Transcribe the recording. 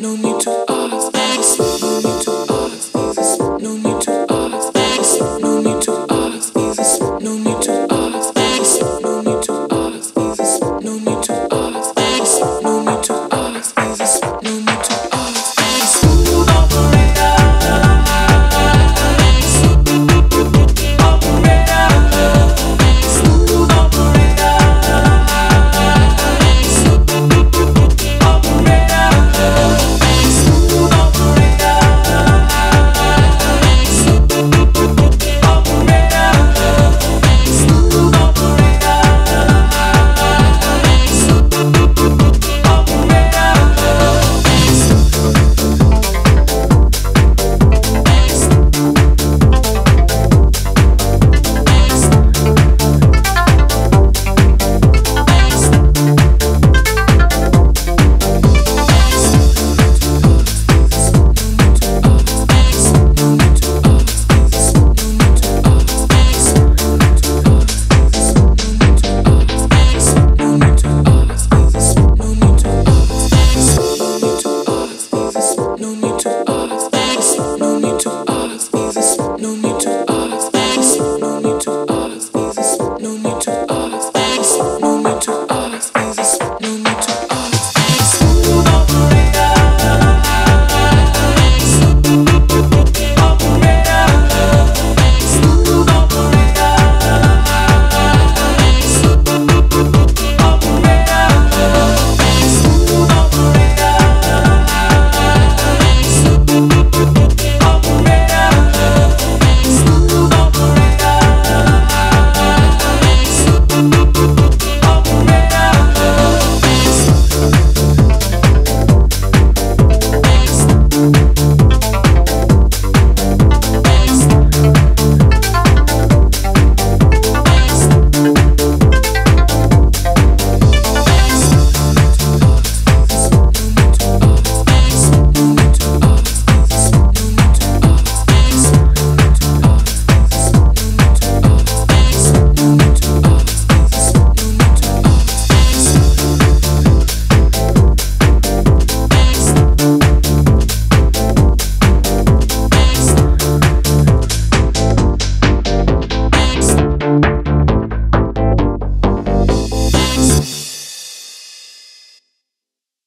No need to